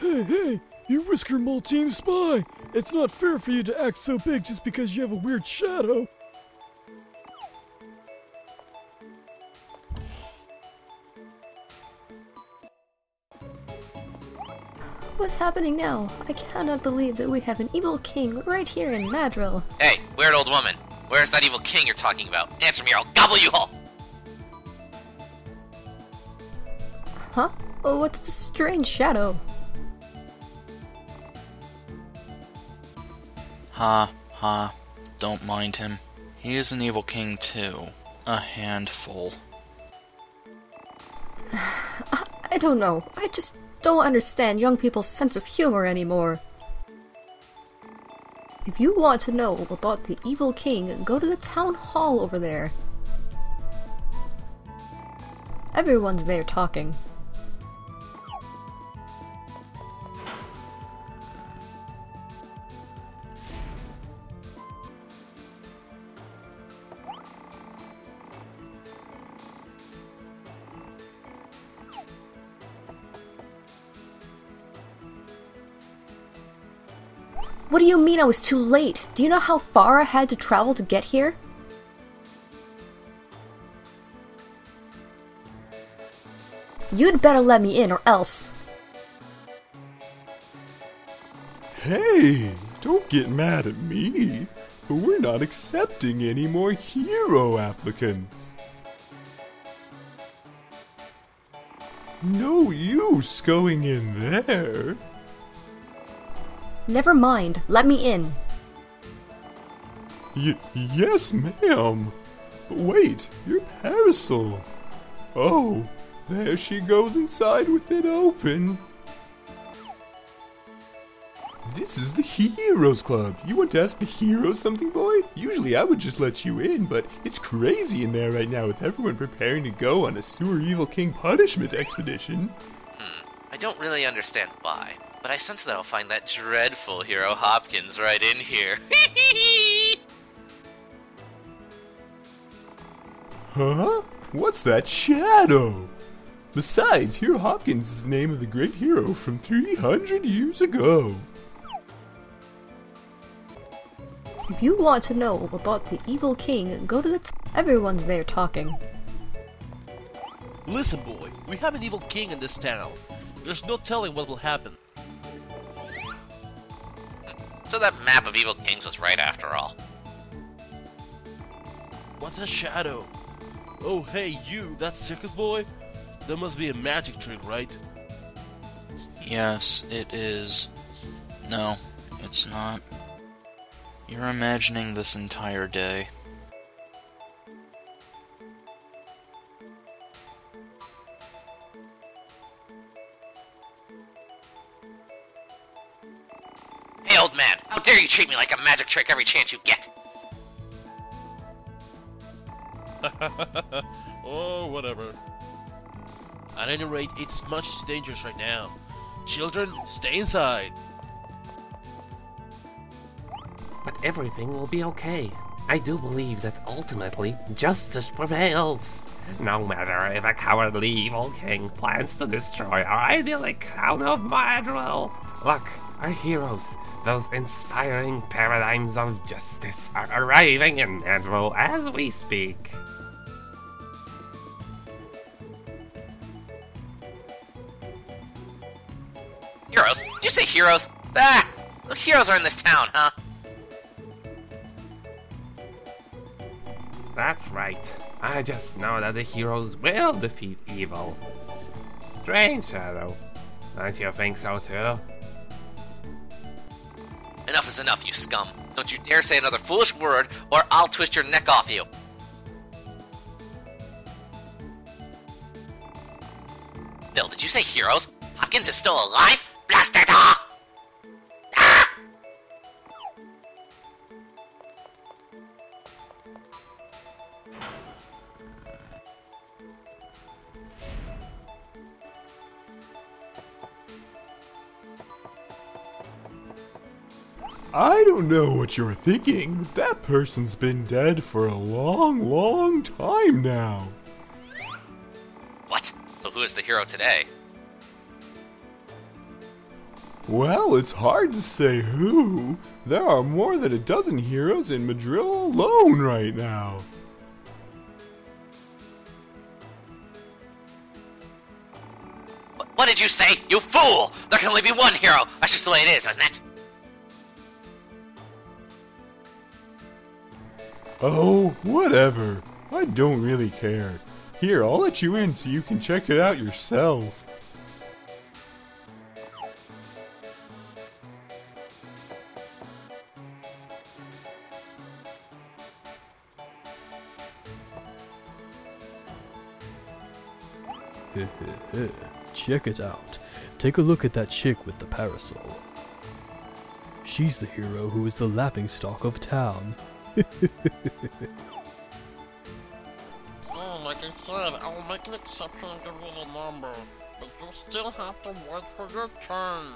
Hey, hey, you Whisker Mole Team Spy! It's not fair for you to act so big just because you have a weird shadow. What's happening now? I cannot believe that we have an evil king right here in Madril. Hey, weird old woman. Where's that evil king you're talking about? Answer me or I'll gobble you whole! Huh? Oh, what's the strange shadow? Ha, ha. Don't mind him. He is an evil king, too. A handful. I don't know. I just don't understand young people's sense of humor anymore. If you want to know about the evil king, go to the town hall over there. Everyone's there talking. You mean I was too late? Do you know how far I had to travel to get here? You'd better let me in or else. Hey, don't get mad at me, but we're not accepting any more hero applicants. No use going in there. Never mind, let me in. Y- yes, ma'am. But wait, your parasol. Oh, there she goes inside with it open. This is the Heroes Club. You want to ask the heroes something, boy? Usually I would just let you in, but it's crazy in there right now with everyone preparing to go on a Sewer Evil King punishment expedition. Hmm. I don't really understand why, but I sense that I'll find that dreadful hero Hopkins right in here. Huh? What's that shadow? Besides, Hero Hopkins is the name of the great hero from 300 years ago. If you want to know about the evil king, go to the. T- Everyone's there talking. Listen, boy, we have an evil king in this town. There's no telling what will happen. So that map of evil kings was right after all. What's a shadow? Oh, hey, you, that circus boy? That must be a magic trick, right? Yes, it is. No, it's not. You're imagining this entire day. Hey, old man, how dare you treat me like a magic trick every chance you get? oh, whatever. At any rate, it's much too dangerous right now. Children, stay inside. But everything will be okay. I do believe that ultimately justice prevails. No matter if a cowardly evil king plans to destroy our idyllic town of Madril. Look, our heroes, those inspiring paradigms of justice, are arriving in Madril as we speak. Heroes? Did you say heroes? Ah! So heroes are in this town, huh? That's right. I just know that the heroes will defeat evil. Strange, Shadow. Don't you think so too? Enough is enough, you scum. Don't you dare say another foolish word, or I'll twist your neck off you. Still, did you say heroes? Hopkins is still alive? Blast it ah! I don't know what you're thinking, but that person's been dead for a long, long time now. What? So who is the hero today? Well, it's hard to say who. There are more than a dozen heroes in Madril alone right now. What did you say? You fool! There can only be one hero! That's just the way it is, isn't it? Oh, whatever. I don't really care. Here, I'll let you in so you can check it out yourself. Check it out. Take a look at that chick with the parasol. She's the hero who is the laughingstock of town. Oh, like I said, I will make an exception and give you the number. But you still have to wait for your turn.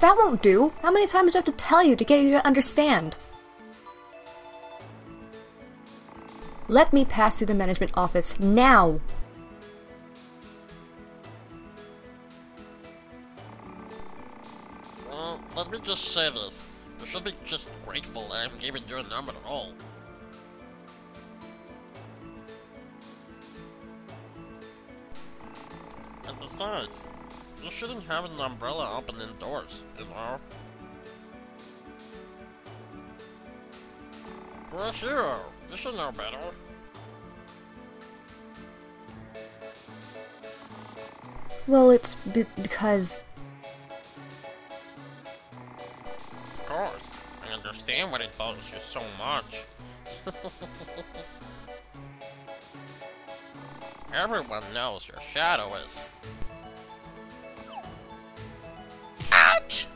That won't do. How many times do I have to tell you to get you to understand? Let me pass through the management office now. Say this. You should be just grateful that I'm giving you a number at all. And besides, you shouldn't have an umbrella open indoors, you know? You're a hero. You should know better. Well, it's because. Understand it bothers you so much. Everyone knows your shadow is. Ouch!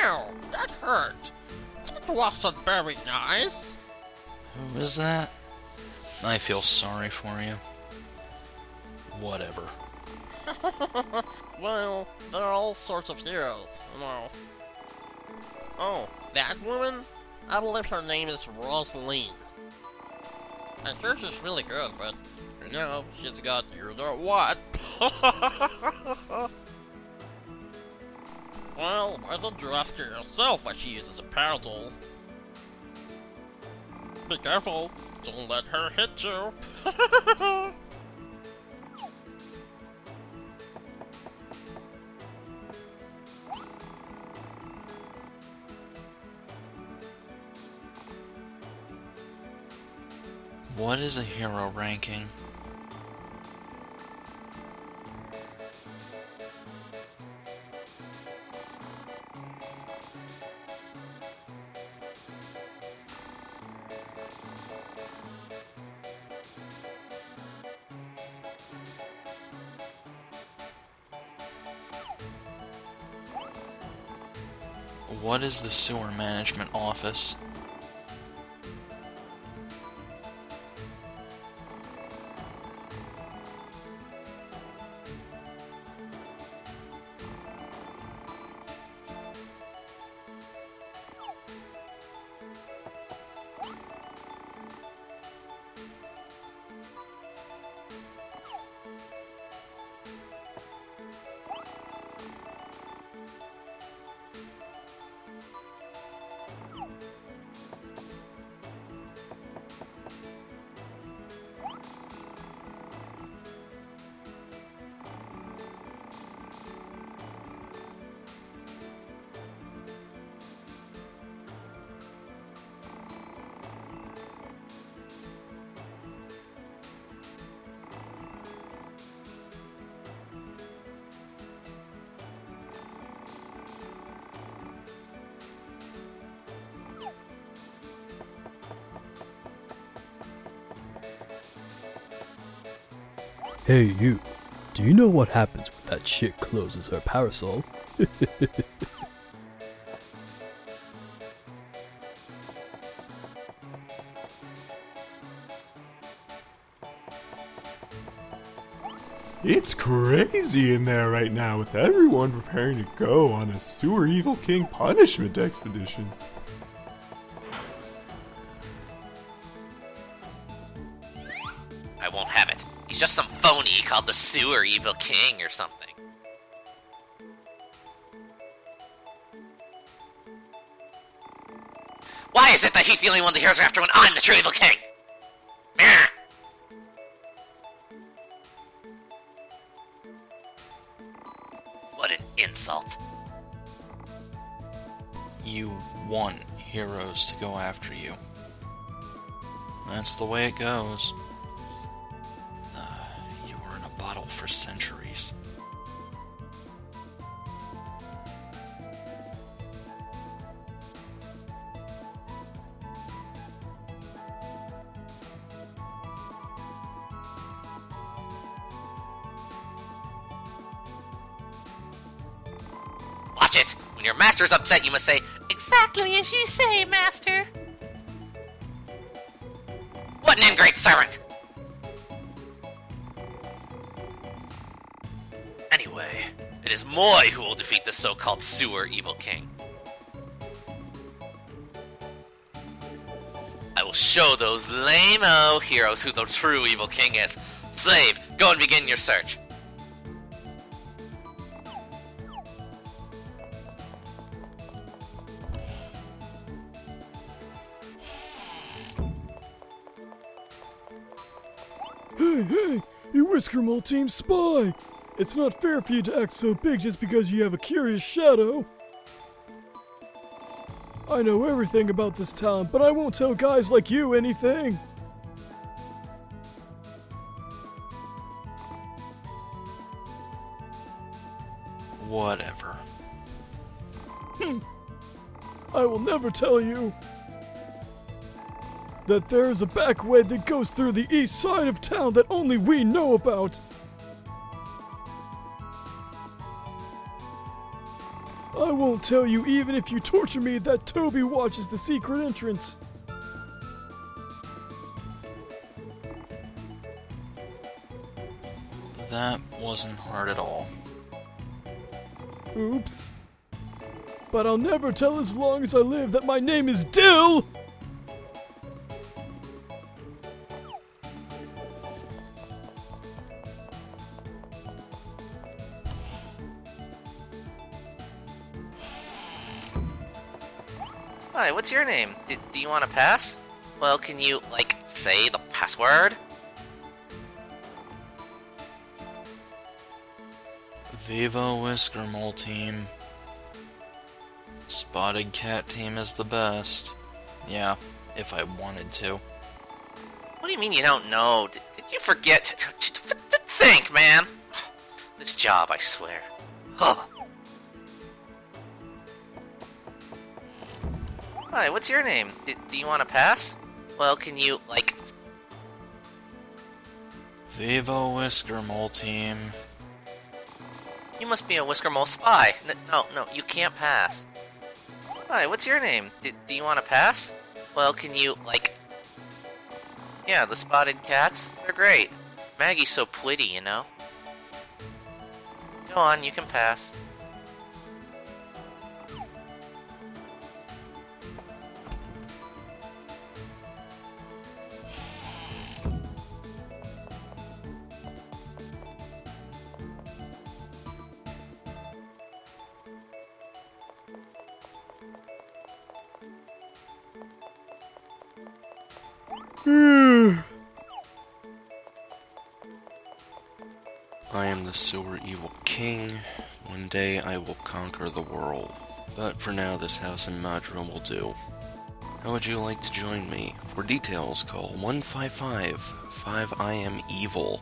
Ow! That hurt! That wasn't very nice! Who is that? I feel sorry for you. Whatever. Well, there are all sorts of heroes, you know. Oh, that woman? I believe her name is Rosalyn. I hear she's really good, but, you know, she's got you know what? well, why don't you ask her yourself what she uses a parasol? Be careful, don't let her hit you. What is a hero ranking? What is the sewer management office? Hey, you. Do you know what happens when that chick closes her parasol? It's crazy in there right now with everyone preparing to go on a Sewer Evil King punishment expedition. I won't have it. He's just some phony called the Sewer Evil King or something. Why is it that he's the only one the heroes are after when I'm the true Evil King? What an insult. You want heroes to go after you. That's the way it goes. For centuries. Watch it! When your master's upset, you must say, Exactly as you say, master. What an ingrate servant! Moy who will defeat the so called sewer evil king. I will show those lame-o heroes who the true evil king is. Slave, go and begin your search. Hey, hey, you Whisker Mole Team spy! It's not fair for you to act so big just because you have a curious shadow. I know everything about this town, but I won't tell guys like you anything. Whatever. Hmm. I will never tell you that there is a back way that goes through the east side of town that only we know about. I won't tell you even if you torture me that Toby watches the secret entrance. That wasn't hard at all. Oops. But I'll never tell as long as I live that my name is Dill! Hi, what's your name? D- do you want to pass? Well, can you, like, say the password? Viva Whisker Mole Team. Spotted Cat Team is the best. Yeah, if I wanted to. What do you mean you don't know? Did, did you forget to, to, to, to think, man? This job, I swear. Huh. Hi, what's your name? D- do you want to pass? Well, can you, like... Viva Whisker Mole Team. You must be a Whisker Mole spy. No, no, you can't pass. Hi, what's your name? D- do you want to pass? Well, can you, like... Yeah, the spotted cats? They're great. Maggie's so pretty, you know? Go on, you can pass. The Evil King. One day I will conquer the world. But for now, this house in Madra will do. How would you like to join me? For details, call 155 5 I am Evil.